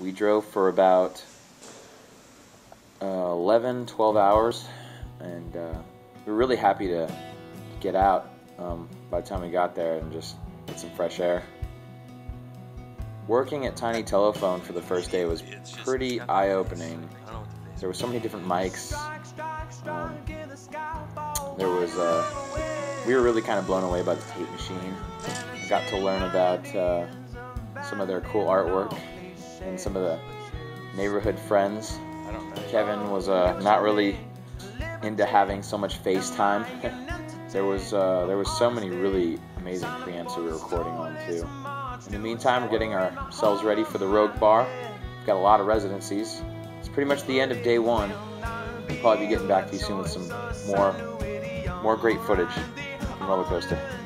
We drove for about uh, 11, 12 hours, and uh, we were really happy to get out um, by the time we got there and just get some fresh air. Working at Tiny Telephone for the first day was pretty eye-opening. There were so many different mics. Um, there was, uh, we were really kind of blown away by the tape machine. Got to learn about uh, some of their cool artwork and some of the neighborhood friends. Kevin was uh, not really into having so much FaceTime. there was uh, there was so many really amazing preamps that we were recording on too. In the meantime, we're getting ourselves ready for the Rogue Bar. We've got a lot of residencies. It's pretty much the end of day one. We'll probably be getting back to you soon with some more more great footage from Roll Acosta.